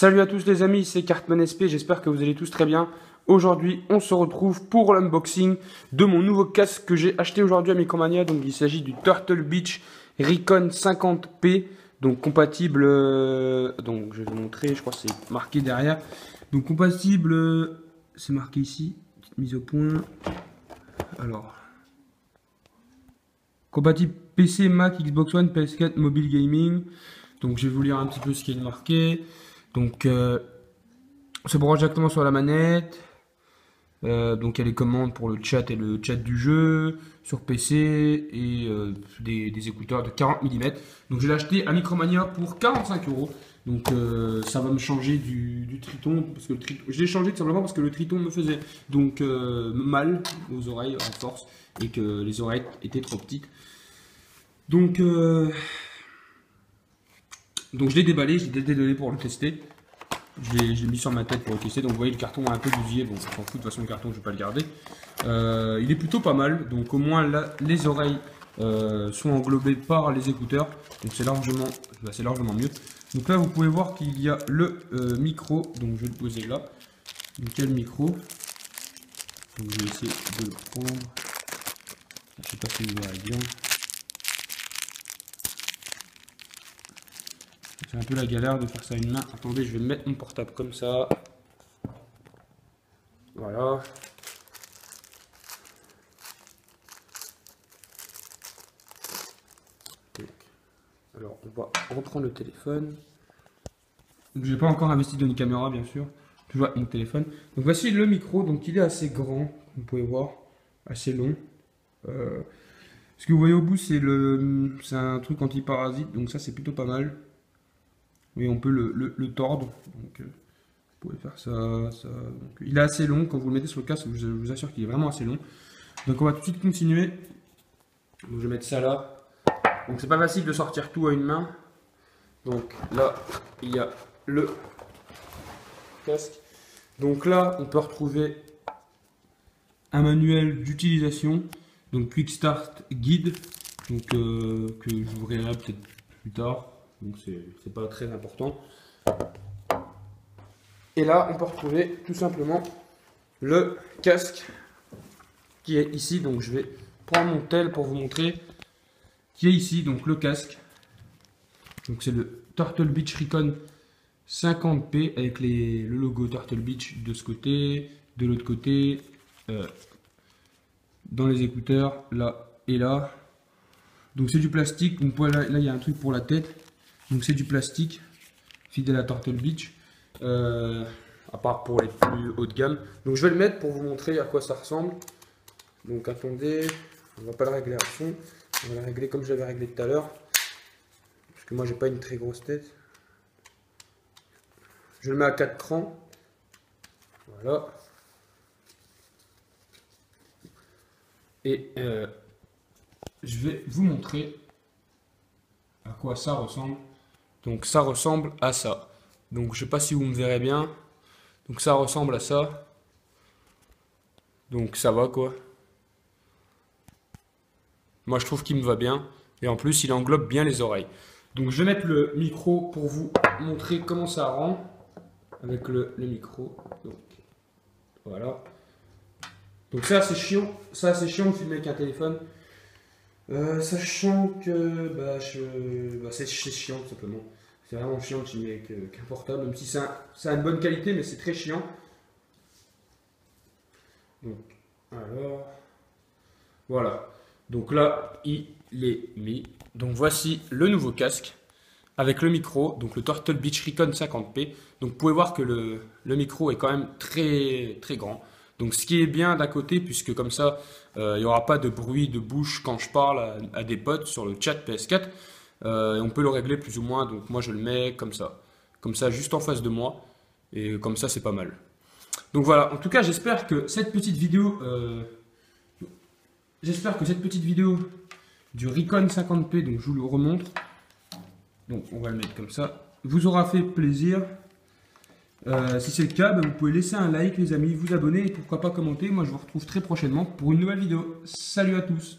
Salut à tous les amis, c'est Cartman SP, j'espère que vous allez tous très bien. Aujourd'hui, on se retrouve pour l'unboxing de mon nouveau casque que j'ai acheté aujourd'hui à Micromania. Donc il s'agit du Turtle Beach Recon 50P, donc compatible, euh, donc je vais vous montrer, je crois que c'est marqué derrière. Donc compatible, euh, c'est marqué ici, petite mise au point. Alors, compatible PC, Mac, Xbox One, PS4, mobile gaming. Donc je vais vous lire un petit peu ce qui est marqué. Donc, euh, se branche directement sur la manette. Euh, donc, il y a les commandes pour le chat et le chat du jeu sur PC et euh, des, écouteurs de 40 mm. Donc, je l'ai acheté à Micromania pour 45 euros. Donc, ça va me changer du, Triton parce que je l'ai changé tout simplement parce que le Triton me faisait donc mal aux oreilles à force et que les oreilles étaient trop petites. Donc, donc je l'ai déballé, j'ai dédonné pour le tester. Je l'ai mis sur ma tête pour le tester. Donc vous voyez le carton est un peu bousillé. Bon, je m'en fous, de toute façon le carton je vais pas le garder. Euh, il est plutôt pas mal. Donc au moins là, les oreilles euh, sont englobées par les écouteurs. Donc c'est largement, bah, largement mieux. Donc là vous pouvez voir qu'il y a le euh, micro. Donc je vais le poser là. Donc quel micro? Donc je vais essayer de le prendre. Je sais pas si vous verrez bien. Un peu la galère de faire ça à une main. Attendez, je vais mettre mon portable comme ça. Voilà. Alors, on va reprendre le téléphone. Je n'ai pas encore investi dans une caméra, bien sûr. Toujours avec mon téléphone. Donc, voici le micro. Donc, il est assez grand, vous pouvez voir. Assez long. Euh, ce que vous voyez au bout, c'est le, c'est un truc anti-parasite. Donc, ça, c'est plutôt pas mal on peut le, tordre. Donc, euh, vous pouvez faire ça, ça. il est assez long. Quand vous le mettez sur le casque, je vous, assure qu'il est vraiment assez long. Donc, on va tout de suite continuer. je vais mettre ça là. Donc, c'est pas facile de sortir tout à une main. Donc, là, il y a le casque. Donc, là, on peut retrouver un manuel d'utilisation. Donc, Quick Start Guide. Donc, euh, que j'ouvrirai peut-être plus tard donc c'est pas très important. Et là, on peut retrouver tout simplement le casque qui est ici. Donc je vais prendre mon tel pour vous montrer qui est ici. Donc le casque. Donc c'est le Turtle Beach Recon 50p avec les, le logo Turtle Beach de ce côté, de l'autre côté, euh, dans les écouteurs, là et là. Donc c'est du plastique. Donc là, il y a un truc pour la tête. Donc c'est du plastique, fidèle à Turtle Beach, euh, à part pour les plus haut de gamme. Donc je vais le mettre pour vous montrer à quoi ça ressemble. Donc attendez, on va pas le régler à fond, on va le régler comme j'avais réglé tout à l'heure. Parce que moi j'ai pas une très grosse tête. Je le mets à 4 crans. Voilà. Et euh, je vais vous montrer à quoi ça ressemble. Donc ça ressemble à ça. Donc je sais pas si vous me verrez bien. Donc ça ressemble à ça. Donc ça va quoi. Moi je trouve qu'il me va bien. Et en plus il englobe bien les oreilles. Donc je vais mettre le micro pour vous montrer comment ça rend. Avec le, micro. Voilà. Donc ça c'est chiant. Ça c'est chiant de filmer avec un téléphone. Euh, sachant que bah, bah, c'est chiant tout simplement. C'est vraiment chiant de filmer avec euh, un portable, même si ça, a une bonne qualité, mais c'est très chiant. Donc, voilà. Donc là, il est mis. Donc voici le nouveau casque avec le micro, donc le Turtle Beach Recon 50p. Donc vous pouvez voir que le, le micro est quand même très très grand. Donc ce qui est bien d'un côté, puisque comme ça, euh, il n'y aura pas de bruit de bouche quand je parle à, des potes sur le chat PS4. Euh, on peut le régler plus ou moins, donc moi je le mets comme ça. Comme ça, juste en face de moi. Et comme ça, c'est pas mal. Donc voilà, en tout cas, j'espère que cette petite vidéo... Euh, j'espère que cette petite vidéo du Recon 50p, donc je vous le remontre. Donc on va le mettre comme ça. Vous aura fait plaisir. Euh, si c'est le cas, ben, vous pouvez laisser un like les amis, vous abonner et pourquoi pas commenter. Moi je vous retrouve très prochainement pour une nouvelle vidéo. Salut à tous